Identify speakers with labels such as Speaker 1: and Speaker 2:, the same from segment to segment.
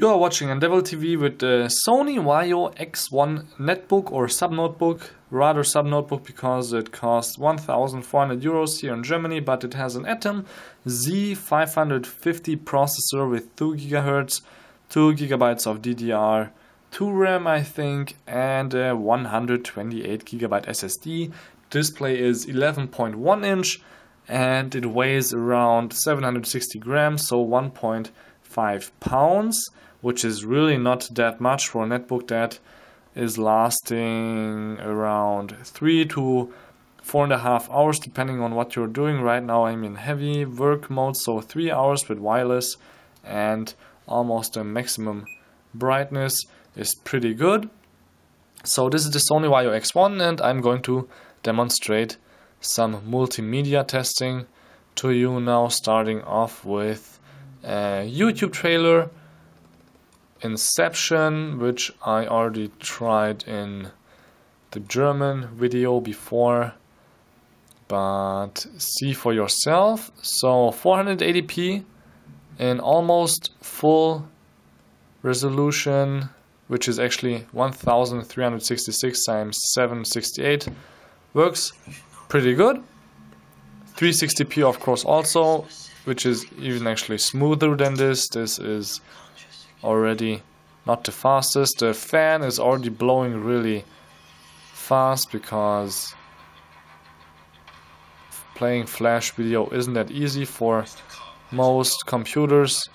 Speaker 1: You are watching nDevil TV with the Sony Vaio X1 netbook or sub-notebook, rather sub-notebook because it costs 1400 euros here in Germany, but it has an Atom Z550 processor with 2 GHz, 2 GB of DDR, 2 RAM I think, and a 128 GB SSD. Display is 11.1 inch and it weighs around 760 grams, so 1.5 pounds which is really not that much for a netbook that is lasting around three to four and a half hours depending on what you're doing. Right now I'm in heavy work mode so three hours with wireless and almost a maximum brightness is pretty good. So this is the Sony Vaio X1 and I'm going to demonstrate some multimedia testing to you now starting off with a YouTube trailer Inception, which I already tried in the German video before, but see for yourself. So 480p in almost full resolution, which is actually 1366 times 768, works pretty good. 360p of course also, which is even actually smoother than this. This is already not the fastest. The fan is already blowing really fast because playing flash video isn't that easy for most computers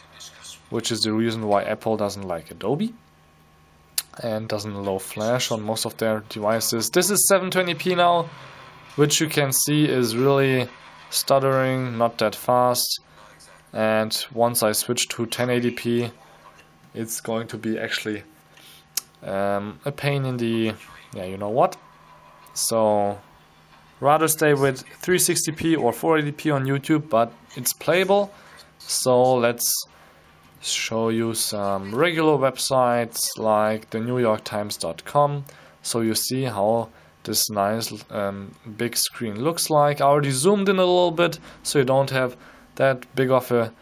Speaker 1: which is the reason why Apple doesn't like Adobe and doesn't allow flash on most of their devices. This is 720p now which you can see is really stuttering, not that fast and once I switch to 1080p it's going to be actually um, a pain in the yeah you know what? So rather stay with 360p or 480p on YouTube but it's playable. So let's show you some regular websites like the newyorktimes.com so you see how this nice um, big screen looks like. I already zoomed in a little bit so you don't have that big of a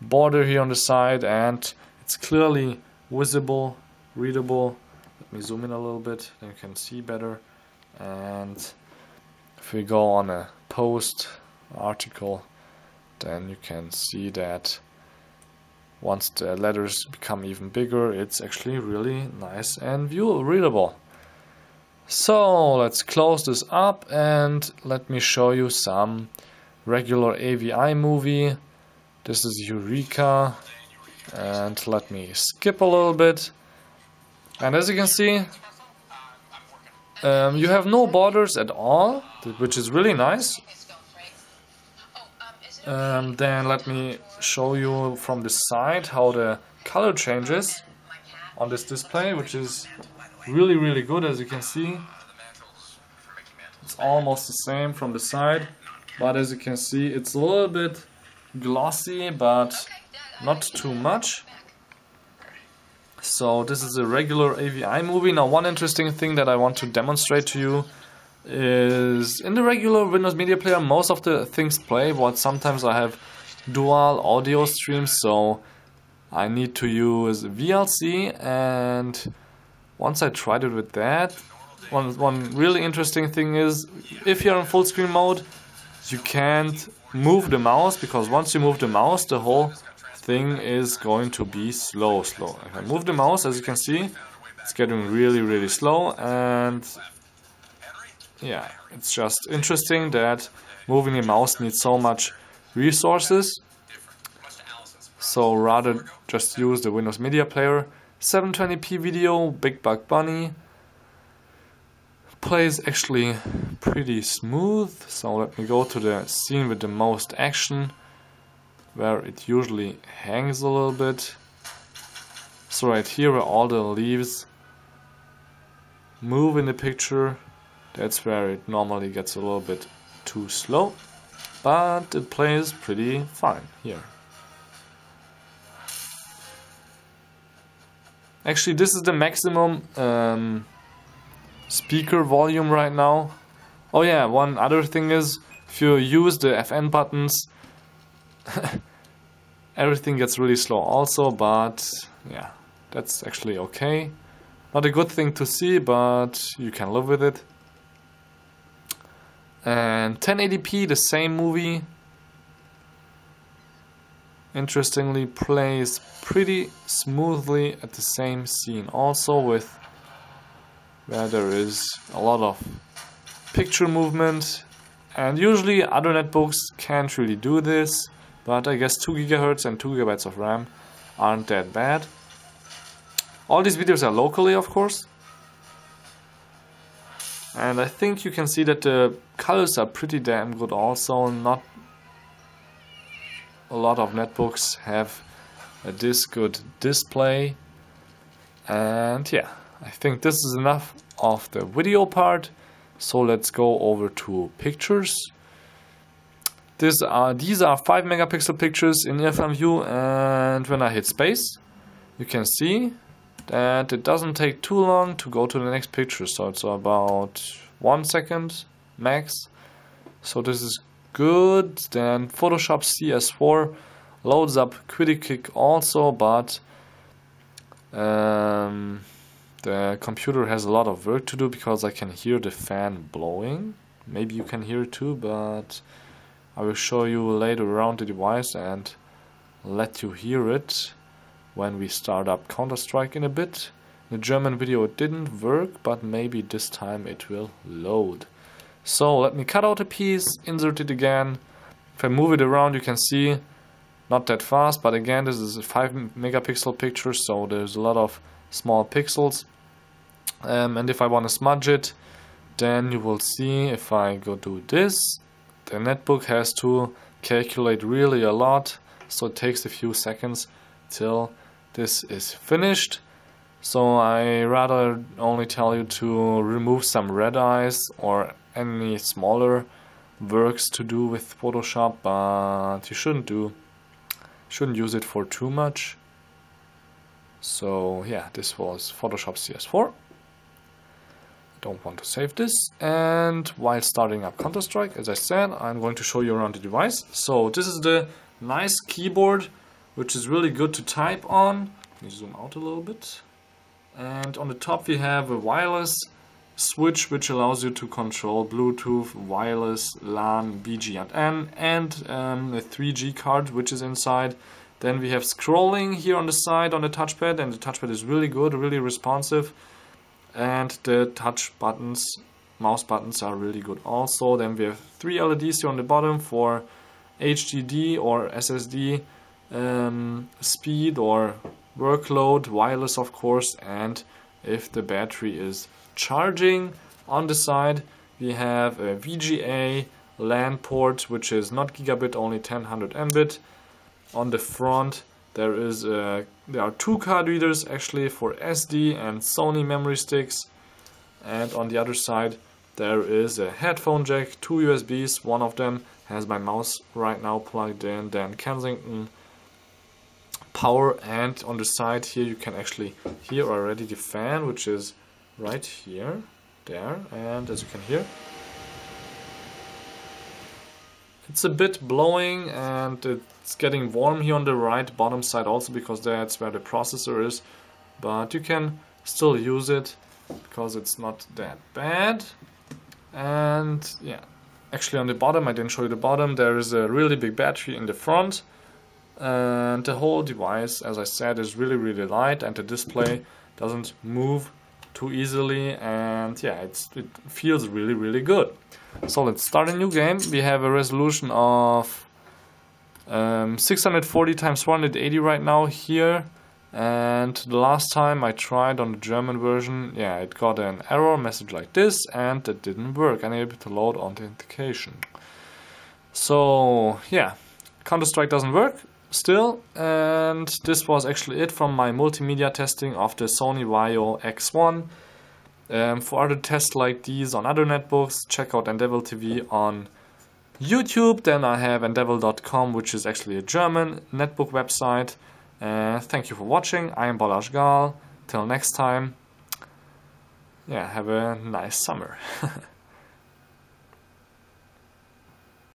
Speaker 1: border here on the side and it's clearly visible, readable. Let me zoom in a little bit, then you can see better. And if we go on a post article, then you can see that once the letters become even bigger, it's actually really nice and view readable. So let's close this up and let me show you some regular AVI movie. This is Eureka and let me skip a little bit. And as you can see, um, you have no borders at all, which is really nice. Um, then let me show you from the side how the color changes on this display, which is really, really good as you can see. It's almost the same from the side, but as you can see, it's a little bit glossy, but not too much. So this is a regular AVI movie. Now one interesting thing that I want to demonstrate to you is in the regular Windows Media Player most of the things play but sometimes I have dual audio streams so I need to use VLC and once I tried it with that one, one really interesting thing is if you're in full screen mode you can't move the mouse because once you move the mouse the whole thing is going to be slow, slow. If I move the mouse, as you can see, it's getting really, really slow and yeah, it's just interesting that moving the mouse needs so much resources. So rather just use the Windows Media Player. 720p video, Big Buck Bunny. Plays actually pretty smooth. So let me go to the scene with the most action where it usually hangs a little bit. So right here where all the leaves move in the picture, that's where it normally gets a little bit too slow, but it plays pretty fine here. Actually, this is the maximum um, speaker volume right now. Oh yeah, one other thing is, if you use the FN buttons, everything gets really slow also, but yeah, That's actually okay. Not a good thing to see, but you can live with it. And 1080p, the same movie, interestingly plays pretty smoothly at the same scene. Also with where there is a lot of picture movement and usually other netbooks can't really do this but I guess 2 gigahertz and 2 gigabytes of RAM aren't that bad. All these videos are locally of course and I think you can see that the colors are pretty damn good also not a lot of netbooks have this good display and yeah I think this is enough of the video part so let's go over to pictures. This are, these are 5 megapixel pictures in near-field view and when I hit space you can see that it doesn't take too long to go to the next picture. So it's about 1 second max. So this is good. Then Photoshop CS4 loads up pretty quick also but um, the computer has a lot of work to do because I can hear the fan blowing. Maybe you can hear it too, but I will show you later around the device and let you hear it when we start up Counter-Strike in a bit. The German video didn't work, but maybe this time it will load. So let me cut out a piece, insert it again. If I move it around you can see not that fast, but again this is a 5 megapixel picture, so there's a lot of small pixels. Um, and if I want to smudge it, then you will see if I go do this, the netbook has to calculate really a lot, so it takes a few seconds till this is finished. So I rather only tell you to remove some red eyes or any smaller works to do with Photoshop, but you shouldn't do shouldn't use it for too much. So yeah, this was Photoshop CS4. Don't want to save this. And while starting up Counter-Strike, as I said, I'm going to show you around the device. So this is the nice keyboard, which is really good to type on. Let me zoom out a little bit. And on the top we have a wireless switch which allows you to control Bluetooth, wireless, LAN, BG and N and um, a 3G card which is inside then we have scrolling here on the side on the touchpad and the touchpad is really good, really responsive. And the touch buttons, mouse buttons are really good also. Then we have three LEDs here on the bottom for HDD or SSD um, speed or workload, wireless of course, and if the battery is charging. On the side we have a VGA LAN port which is not gigabit, only 1000 Mbit on the front there is a, there are two card readers actually for SD and Sony memory sticks. And on the other side there is a headphone jack, two USBs, one of them has my mouse right now plugged in, then Kensington. Power and on the side here you can actually hear already the fan which is right here, there. And as you can hear it's a bit blowing and it's getting warm here on the right bottom side also because that's where the processor is. But you can still use it because it's not that bad. And yeah, actually on the bottom, I didn't show you the bottom, there is a really big battery in the front. And the whole device, as I said, is really, really light and the display doesn't move too easily and yeah, it feels really, really good. So let's start a new game. We have a resolution of um, 640 times 180 right now here. And the last time I tried on the German version, yeah, it got an error message like this and it didn't work. Unable to load authentication. So yeah, Counter-Strike doesn't work still and this was actually it from my multimedia testing of the Sony Vaio X1 um, for other tests like these on other netbooks check out nDevil TV on YouTube. Then I have ndevil.com which is actually a German netbook website. Uh, thank you for watching. I am Balázs Gal till next time. Yeah have a nice summer